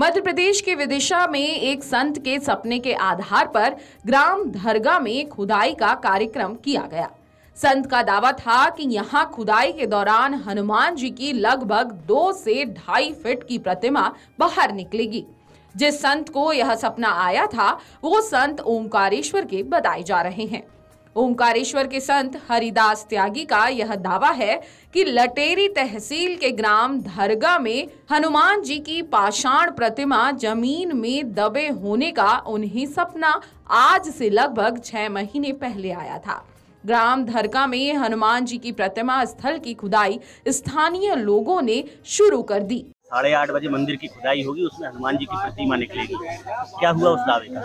मध्य प्रदेश के विदिशा में एक संत के सपने के आधार पर ग्राम धरगा में खुदाई का कार्यक्रम किया गया। संत का दावा था कि यहाँ खुदाई के दौरान हनुमान जी की लगभग दो से ढाई फीट की प्रतिमा बाहर निकलेगी। जिस संत को यह सपना आया था, वो संत ओंकारेश्वर के बताए जा रहे हैं। ओंकारेश्वर के संत हरिदास त्यागी का यह दावा है कि लटेरी तहसील के ग्राम धरगा में हनुमान जी की पाषाण प्रतिमा ज़मीन में दबे होने का उन्हें सपना आज से लगभग छह महीने पहले आया था। ग्राम धरका में हनुमान जी की प्रतिमा स्थल की खुदाई स्थानीय लोगों ने शुरू कर दी। साढ़े आठ बजे मंदिर की खुदाई होगी उसमें हनुमान जी की प्रतिमा निकलेगी। क्या हुआ उस दावे का?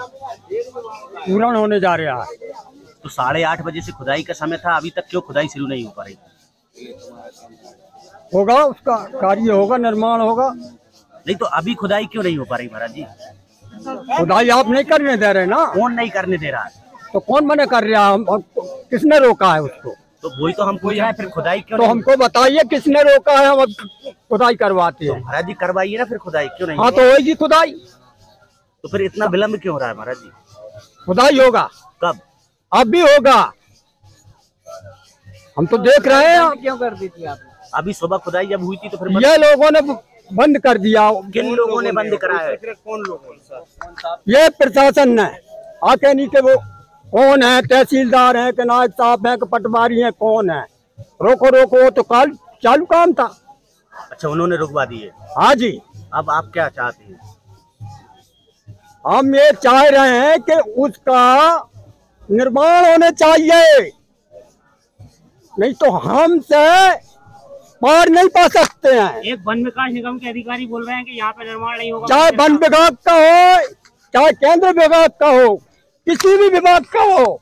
पूर्ण होने जा रहा है। तो साढ़े आठ बजे से खुदाई का समय था अभी तक क्यों खुदाई शुरू नहीं हो पा रही? होगा उसका कार्य होगा निर्माण होगा। नहीं तो अभी खुदाई क्यों नहीं हो पा रही महाराज जी? खुदाई आप नहीं करने दे रहे ना? कौन नहीं करने दे रहा? तो कौन मना कर रहा है? हम किसने रोका है उसको? तो वही तो हम पूछ रहे हैं फिर खुदाई क्यों तो नहीं? हमको बताइए किसने रोका है? हम अब खुदाई करवाते तो हैं। महाराज जी करवाइए ना फिर खुदाई क्यों नहीं हाँ तो होगी खुदाई। तो फिर इतना विलम्ब क्यों हो रहा है महाराज जी? खुदाई होगा। कब? अब भी होगा। हम तो देख रहे हैं। क्यों कर दी थी आपने? अभी सुबह खुदाई जब हुई थी तो फिर ये लोगों ने बंद कर दिया। किन लोगों ने बंद कराया कौन है ये प्रशासन ने। आके नहीं के वो कौन है? तहसीलदार है कि नायक साहब है कि पटवारी है? कौन है? रोको रोको तो कल चालू काम था। अच्छा उन्होंने रुकवा दिए हाँ जी। अब आप क्या चाहते हैं? हम ये चाह रहे हैं कि उसका निर्माण होने चाहिए। नहीं तो हमसे पार नहीं पा सकते हैं। एक वन विकास निगम के अधिकारी बोल रहे हैं कि यहाँ पे निर्माण नहीं होगा। चाहे वन विभाग का हो चाहे केंद्र विभाग का हो किसी भी विभाग का हो।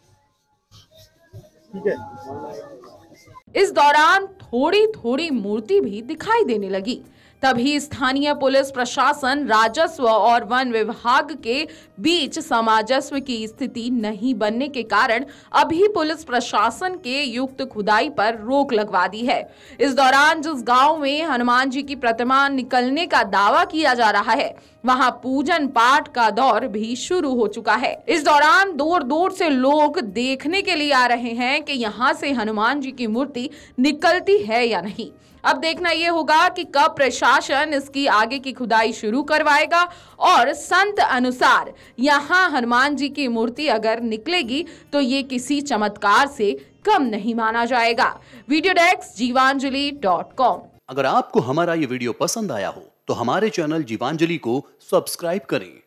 इस दौरान थोड़ी थोड़ी मूर्ति भी दिखाई देने लगी। तभी स्थानीय पुलिस प्रशासन, राजस्व और वन विभाग के बीच सामंजस्य की स्थिति नहीं बनने के कारण अभी पुलिस प्रशासन के युक्त खुदाई पर रोक लगवा दी है। इस दौरान जिस गाँव में हनुमान जी की प्रतिमा निकलने का दावा किया जा रहा है, वहाँ पूजन पाठ का दौर भी शुरू हो चुका है। इस दौरान दूर दूर से लोग देखने के लिए आ रहे हैं कि यहाँ से हनुमान जी की मूर्ति निकलती है या नहीं। अब देखना यह होगा कि कब प्रशासन इसकी आगे की खुदाई शुरू करवाएगा और संत अनुसार यहाँ हनुमान जी की मूर्ति अगर निकलेगी तो ये किसी चमत्कार से कम नहीं माना जाएगा। Video desk Jeevanjali dot com. अगर आपको हमारा ये वीडियो पसंद आया हो तो हमारे चैनल जीवांजलि को सब्सक्राइब करें।